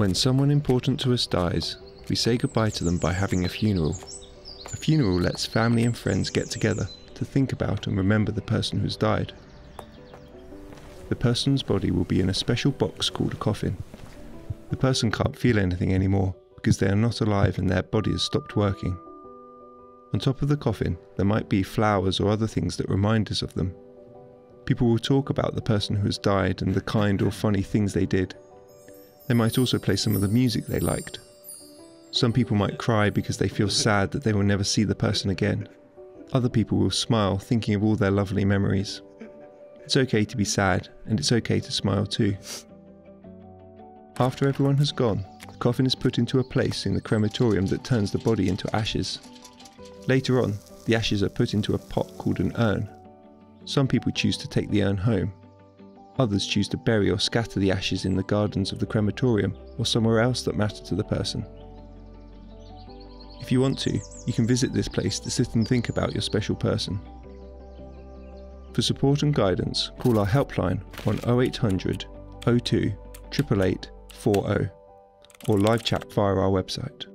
When someone important to us dies, we say goodbye to them by having a funeral. A funeral lets family and friends get together to think about and remember the person who's died. The person's body will be in a special box called a coffin. The person can't feel anything anymore because they are not alive and their body has stopped working. On top of the coffin, there might be flowers or other things that remind us of them. People will talk about the person who has died and the kind or funny things they did. They might also play some of the music they liked. Some people might cry because they feel sad that they will never see the person again. Other people will smile thinking of all their lovely memories. It's okay to be sad, and it's okay to smile too. After everyone has gone, the coffin is put into a place in the crematorium that turns the body into ashes. Later on, the ashes are put into a pot called an urn. Some people choose to take the urn home. Others choose to bury or scatter the ashes in the gardens of the crematorium or somewhere else that matter to the person. If you want to, you can visit this place to sit and think about your special person. For support and guidance, call our helpline on 0800 02 888 40 or live chat via our website.